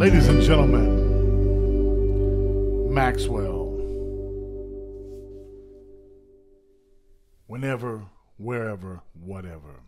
Ladies and gentlemen, Maxwell. Whenever, wherever, whatever.